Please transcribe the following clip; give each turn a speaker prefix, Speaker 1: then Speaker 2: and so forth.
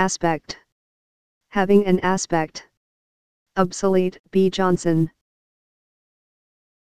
Speaker 1: Aspect. Having an aspect. Obsolete, B. Johnson.